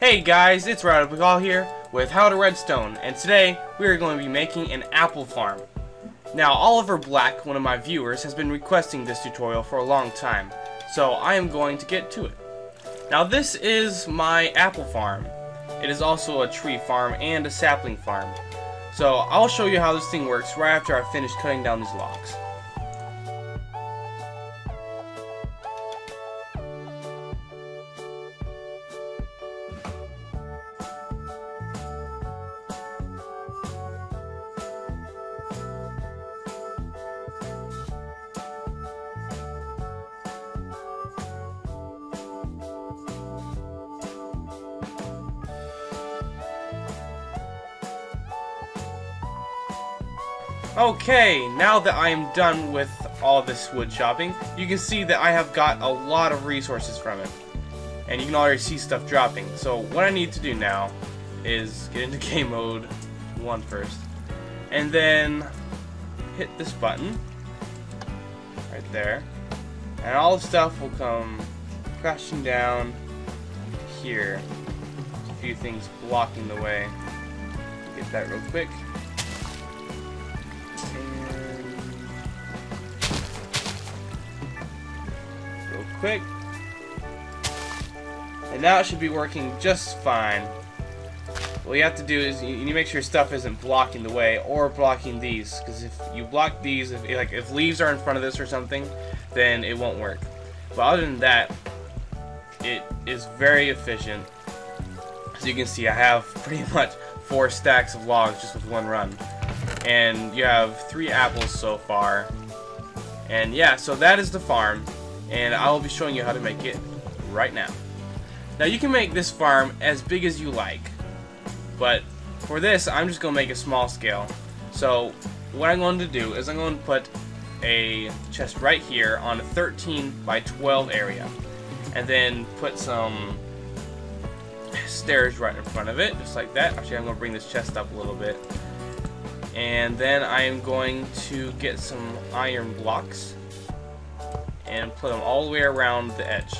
Hey guys, it's Rayada Bukal here with How to Redstone, and today we are going to be making an apple farm. Now, Oliver Black, one of my viewers, has been requesting this tutorial for a long time, so I am going to get to it. Now, this is my apple farm. It is also a tree farm and a sapling farm. So, I'll show you how this thing works right after I finish cutting down these logs. Okay, now that I am done with all this wood chopping, you can see that I have got a lot of resources from it. And you can already see stuff dropping. So what I need to do now is get into game mode one first. And then hit this button. Right there. And all the stuff will come crashing down here. There's a few things blocking the way. Get that real quick. Quick. And now it should be working just fine. What you have to do is you make sure stuff isn't blocking the way or blocking these. Because if you block these, if, like if leaves are in front of this or something, then it won't work. But other than that, it is very efficient. As you can see, I have pretty much four stacks of logs just with one run. And you have three apples so far. And yeah, so that is the farm and I will be showing you how to make it right now. Now you can make this farm as big as you like, but for this I'm just going to make a small scale. So what I'm going to do is I'm going to put a chest right here on a 13 by 12 area and then put some stairs right in front of it just like that actually I'm going to bring this chest up a little bit and then I am going to get some iron blocks and put them all the way around the edge.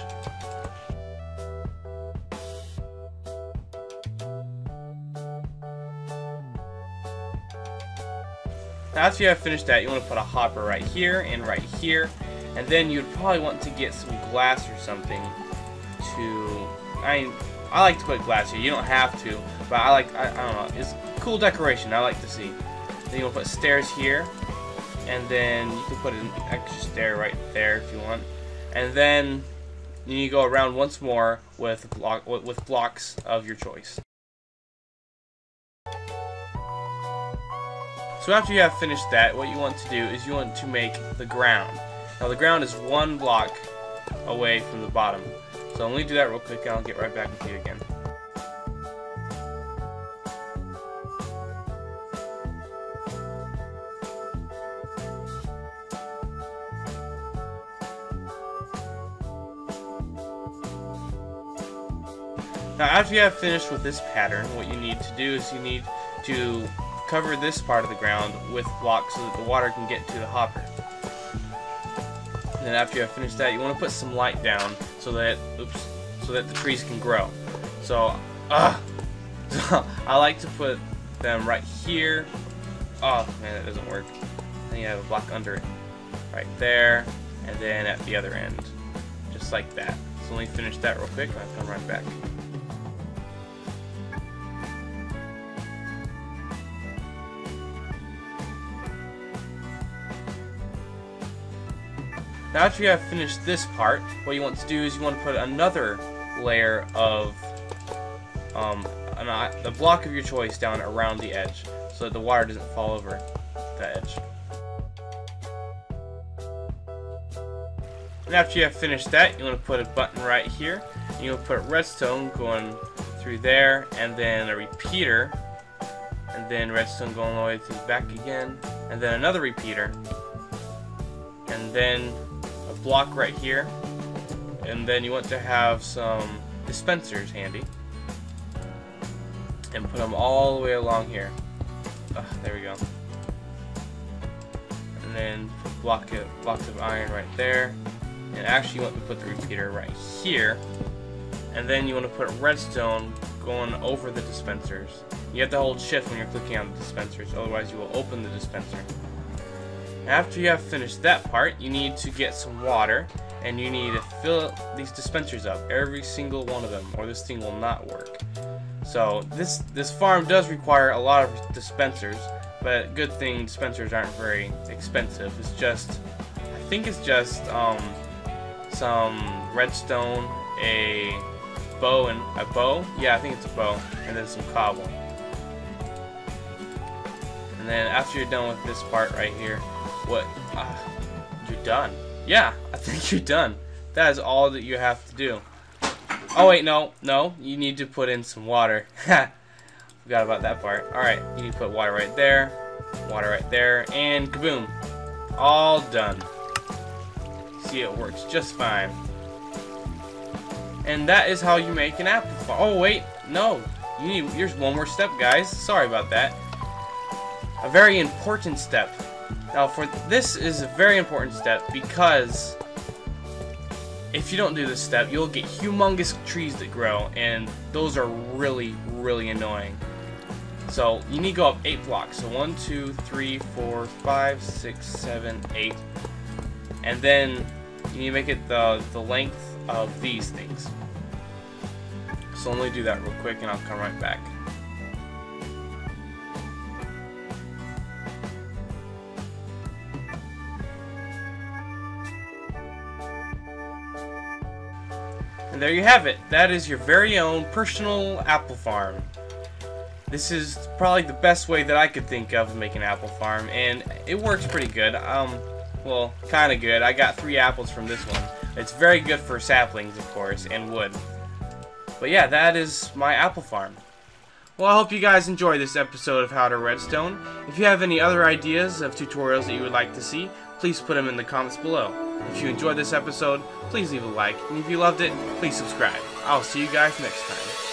Now after you have finished that, you want to put a hopper right here and right here, and then you'd probably want to get some glass or something to, I I like to put glass here, you don't have to, but I like, I, I don't know, it's cool decoration, I like to see. Then you'll put stairs here, and then you can put an extra stair right there if you want. And then you go around once more with block with blocks of your choice. So after you have finished that what you want to do is you want to make the ground. Now the ground is one block away from the bottom. So me do that real quick and I'll get right back with you again Now after you have finished with this pattern, what you need to do is you need to cover this part of the ground with blocks so that the water can get to the hopper. And then after you have finished that, you want to put some light down so that, oops, so that the trees can grow. So, uh, I like to put them right here. Oh man, that doesn't work. Then you have a block under it, right there, and then at the other end, just like that. So let me finish that real quick, and I'll come right back. Now after you have finished this part, what you want to do is you want to put another layer of um, an, the block of your choice down around the edge so that the water doesn't fall over the edge. And after you have finished that, you want to put a button right here. And You want to put redstone going through there, and then a repeater, and then redstone going all the way the back again, and then another repeater, and then block right here. And then you want to have some dispensers handy. And put them all the way along here. Uh, there we go. And then block it, blocks of iron right there. And actually you want to put the repeater right here. And then you want to put redstone going over the dispensers. You have to hold shift when you're clicking on the dispensers, otherwise you will open the dispenser. After you have finished that part, you need to get some water, and you need to fill these dispensers up, every single one of them, or this thing will not work. So this this farm does require a lot of dispensers, but good thing dispensers aren't very expensive. It's just, I think it's just um, some redstone, a bow and a bow. Yeah, I think it's a bow, and then some cobble. And then after you're done with this part right here, what? Uh, you're done. Yeah, I think you're done. That is all that you have to do. Oh wait, no, no. You need to put in some water. Forgot about that part. Alright, you need to put water right there, water right there, and kaboom. All done. See, it works just fine. And that is how you make an apple farm. Oh wait, no. You need, here's one more step, guys. Sorry about that. A very important step. Now, for this is a very important step because if you don't do this step, you'll get humongous trees that grow, and those are really, really annoying. So you need to go up eight blocks. So one, two, three, four, five, six, seven, eight, and then you need to make it the the length of these things. So let me do that real quick, and I'll come right back. And there you have it. That is your very own personal apple farm. This is probably the best way that I could think of making apple farm, and it works pretty good. Um, well, kind of good. I got three apples from this one. It's very good for saplings, of course, and wood. But yeah, that is my apple farm. Well, I hope you guys enjoyed this episode of How to Redstone. If you have any other ideas of tutorials that you would like to see, please put them in the comments below. If you enjoyed this episode, please leave a like, and if you loved it, please subscribe. I'll see you guys next time.